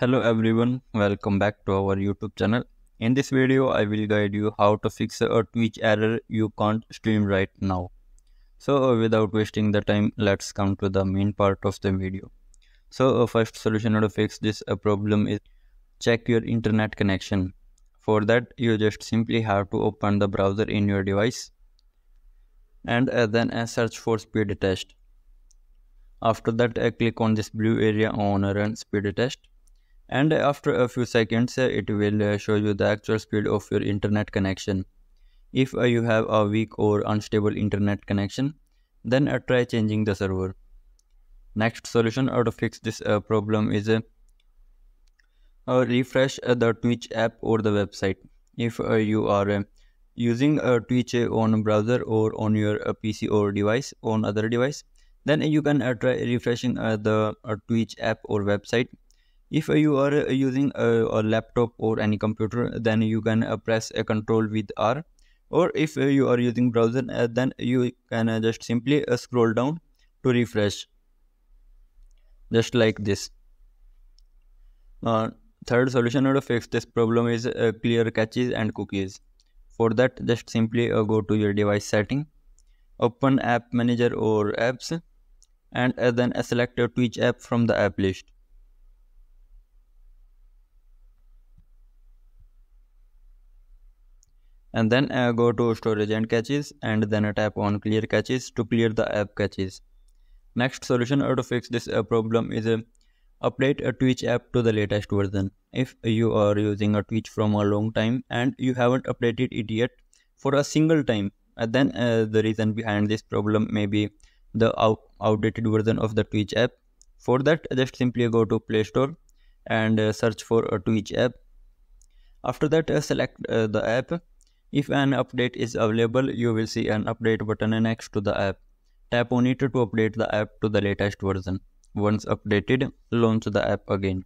Hello everyone, welcome back to our YouTube channel. In this video, I will guide you how to fix a Twitch error you can't stream right now. So uh, without wasting the time, let's come to the main part of the video. So uh, first solution to fix this uh, problem is check your internet connection. For that, you just simply have to open the browser in your device and then search for speed test. After that, click on this blue area on run speed test and after a few seconds uh, it will uh, show you the actual speed of your internet connection. If uh, you have a weak or unstable internet connection then uh, try changing the server. Next solution how to fix this uh, problem is uh, uh refresh the twitch app or the website. If you are using twitch on browser or on your pc or device on other device then you can try refreshing the twitch app or website if you are uh, using a, a, laptop or any computer then you can uh, press a control with r. Or if uh, you are using browser then you can just simply scroll down to refresh. Just like this. Uh, third solution to fix this problem is uh, clear caches and cookies. For that just simply uh, go to your device setting open app manager or apps and then select a twitch app from the app list and then uh, go to storage and caches and then tap on clear caches to clear the app caches. Next solution to fix this uh, problem is uh, update a Twitch app to the latest version. If you are using a Twitch from a long time and you haven't updated it yet for a single time, uh, then uh, the reason behind this problem may be the out outdated version of the Twitch app. For that, just simply go to Play Store and uh, search for a Twitch app. After that, select the app if an update is available, you will see an update button next to the app. Tap on it to update the app to the latest version. Once updated, launch the app again.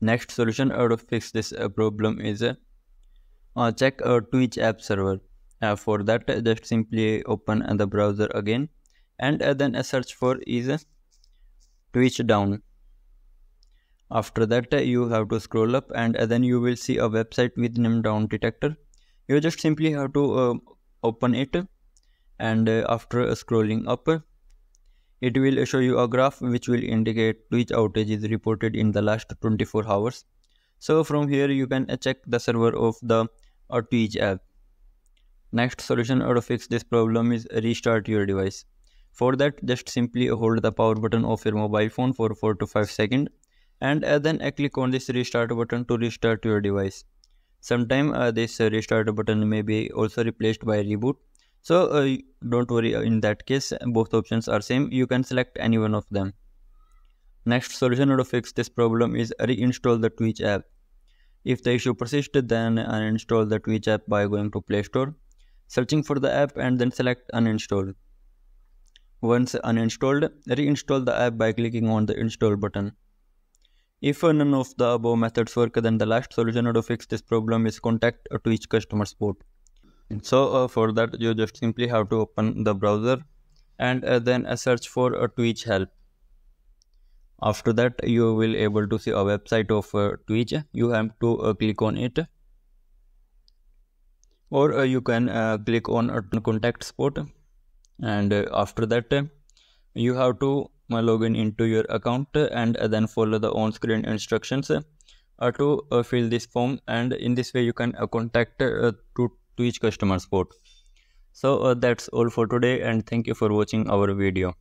Next solution to fix this uh, problem is uh, check a Twitch app server. Uh, for that, just simply open the browser again and uh, then search for is Twitch down. After that, you have to scroll up and then you will see a website with name down detector you just simply have to uh, open it and uh, after scrolling up it will show you a graph which will indicate which outage is reported in the last 24 hours. So from here you can check the server of the Twitch app. Next solution to fix this problem is restart your device. For that just simply hold the power button of your mobile phone for 4 to 5 seconds and uh, then click on this restart button to restart your device sometime uh, this uh, restart button may be also replaced by reboot. So uh, don't worry in that case both options are same. You can select any one of them. Next solution to fix this problem is reinstall the twitch app. If the issue persists then uninstall the twitch app by going to play store searching for the app and then select uninstall. Once uninstalled reinstall the app by clicking on the install button if none of the above methods work, then the last solution to fix this problem is contact a Twitch customer support. So uh, for that, you just simply have to open the browser and uh, then uh, search for a Twitch help. After that, you will able to see a website of uh, Twitch. You have to uh, click on it, or uh, you can click on contact support, and after that, you have to log in into your account and then follow the on-screen instructions uh, to uh, fill this form. And in this way you can uh, contact uh, to Twitch customer support. So uh, that's all for today and thank you for watching our video